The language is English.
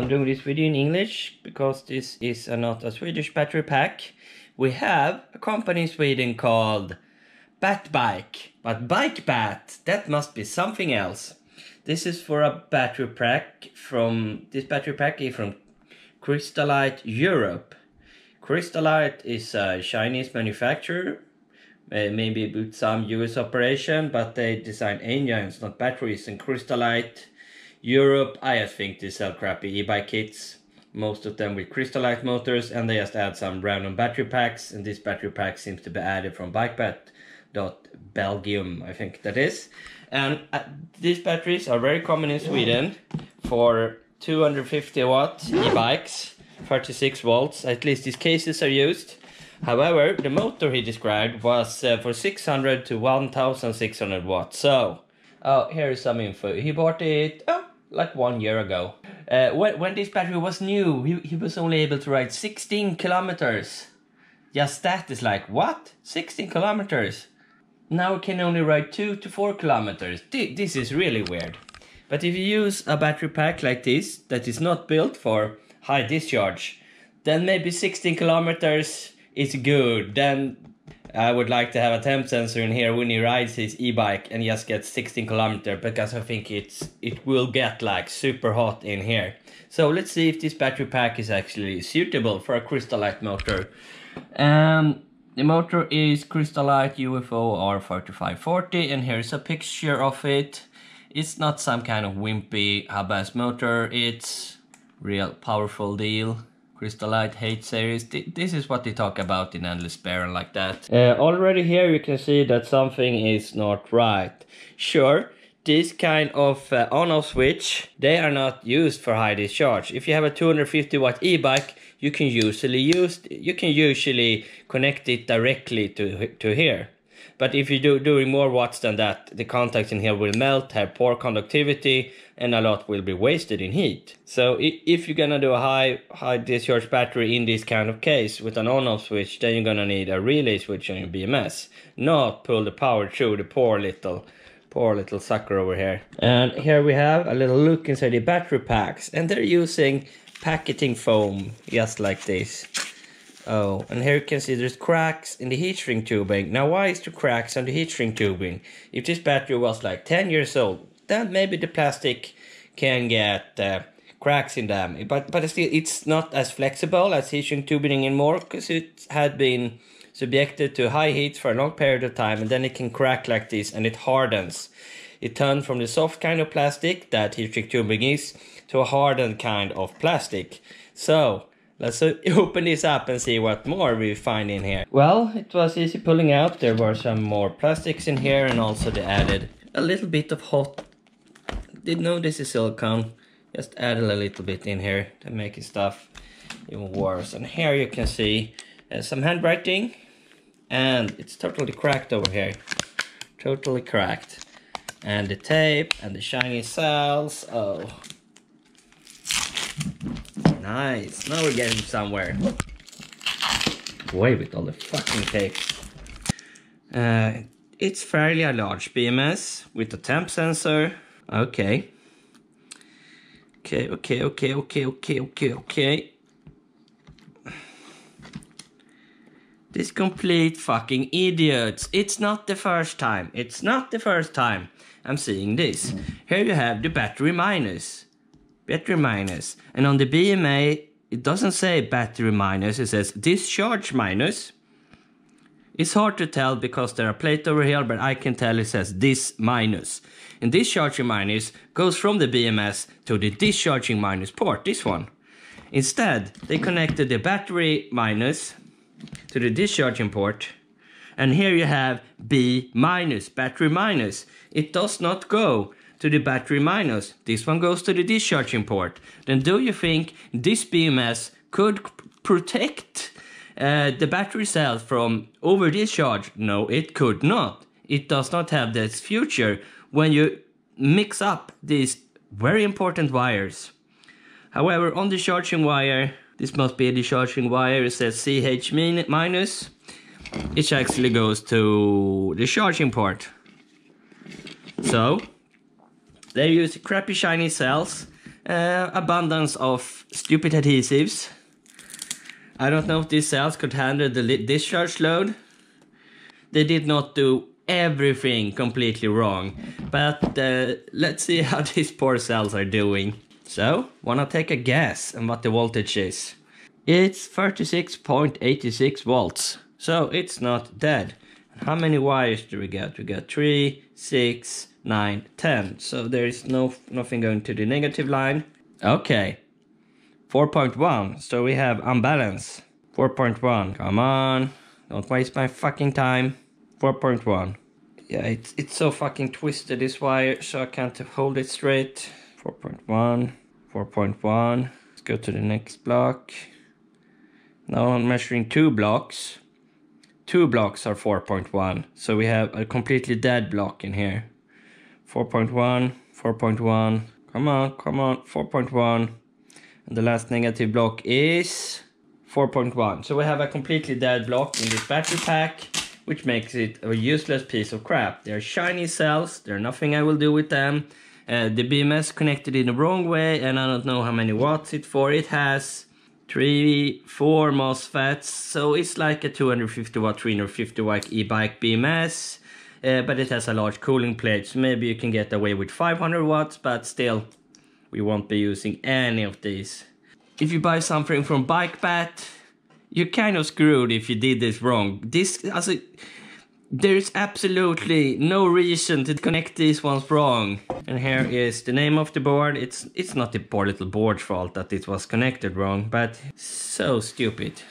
I'm doing this video in English because this is not a Swedish battery pack. We have a company in Sweden called Batbike, but Bike Bat, that must be something else. This is for a battery pack from, this battery pack is from Crystalyte Europe. Crystalyte is a Chinese manufacturer, maybe with some US operation, but they design engines, not batteries, and Crystalyte Europe, I just think they sell crappy e-bike kits. Most of them with Crystalyte motors and they just add some random battery packs and this battery pack seems to be added from Belgium, I think that is. And uh, these batteries are very common in Sweden for 250 watt e-bikes, 36 volts, at least these cases are used. However, the motor he described was uh, for 600 to 1600 watts. So, oh, here is some info. He bought it, oh, like one year ago. Uh, when, when this battery was new, he, he was only able to ride 16 kilometers. Just that is like, what? 16 kilometers? Now it can only ride 2 to 4 kilometers. This is really weird. But if you use a battery pack like this, that is not built for high discharge, then maybe 16 kilometers is good. Then I would like to have a temp sensor in here when he rides his e-bike and just gets 16 kilometer because I think it's it will get like super hot in here. So let's see if this battery pack is actually suitable for a Crystalyte motor. Um, the motor is Crystalyte UFO R3540 and here's a picture of it. It's not some kind of wimpy hub motor, it's real powerful deal. Crystalyte H series. This is what they talk about in Endless Baron like that. Uh, already here you can see that something is not right. Sure, this kind of uh, on-off switch, they are not used for high discharge. If you have a 250 watt e-bike, you can usually use you can usually connect it directly to to here. But if you do doing more watts than that, the contacts in here will melt, have poor conductivity, and a lot will be wasted in heat. So if you're gonna do a high high discharge battery in this kind of case with an on-off switch, then you're gonna need a relay switch on your BMS, not pull the power through the poor little poor little sucker over here. And here we have a little look inside the battery packs, and they're using packaging foam just like this. Oh, and here you can see there's cracks in the heat shrink tubing. Now why is there cracks on the heat shrink tubing? If this battery was like 10 years old, then maybe the plastic can get uh, cracks in them. But but still, it's not as flexible as heat shrink tubing anymore because it had been subjected to high heat for a long period of time and then it can crack like this and it hardens. It turned from the soft kind of plastic that heat shrink tubing is to a hardened kind of plastic. So Let's open this up and see what more we find in here. Well, it was easy pulling out. There were some more plastics in here and also they added a little bit of hot... Didn't know this is silicone. Just added a little bit in here to make it stuff even worse. And here you can see uh, some handwriting and it's totally cracked over here. Totally cracked. And the tape and the shiny cells. Oh, Nice. Now we're getting somewhere. Away with all the fucking tapes. Uh, it's fairly a large BMS with a temp sensor. Okay. Okay, okay, okay, okay, okay, okay, okay. This complete fucking idiots. It's not the first time. It's not the first time I'm seeing this. Here you have the battery minus battery minus. And on the BMA, it doesn't say battery minus, it says discharge minus. It's hard to tell because there are plates over here, but I can tell it says this minus. And discharging minus goes from the BMS to the discharging minus port, this one. Instead, they connected the battery minus to the discharging port. And here you have B minus, battery minus. It does not go to the battery minus. This one goes to the discharging port. Then do you think this BMS could protect uh, the battery cell from over discharge? No, it could not. It does not have this future when you mix up these very important wires. However, on the charging wire, this must be the charging wire, it says CH minus. It actually goes to the charging port. So, they use crappy shiny cells uh, abundance of stupid adhesives. I don't know if these cells could handle the discharge load. They did not do everything completely wrong, but uh, let's see how these poor cells are doing. So, wanna take a guess on what the voltage is? It's 36.86 volts, so it's not dead. How many wires do we get? We got 3, 6, 9, 10. So there is no nothing going to the negative line. Okay. 4.1. So we have unbalance. 4.1. Come on. Don't waste my fucking time. 4.1. Yeah, it's, it's so fucking twisted this wire, so I can't hold it straight. 4.1. 4.1. Let's go to the next block. Now I'm measuring two blocks. Two blocks are 4.1, so we have a completely dead block in here. 4.1, 4.1, come on, come on, 4.1. And the last negative block is 4.1. So we have a completely dead block in this battery pack, which makes it a useless piece of crap. They're shiny cells, there's nothing I will do with them. Uh, the BMS connected in the wrong way, and I don't know how many watts it for. It has three, four MOSFETs, so it's like a 250 watt, 350 watt e-bike BMS. Uh, but it has a large cooling plate, so maybe you can get away with 500 watts, but still, we won't be using any of these. If you buy something from BikeBat, you're kind of screwed if you did this wrong. This, also, there's absolutely no reason to connect these ones wrong. And here is the name of the board. It's it's not the poor little board's fault that it was connected wrong, but so stupid.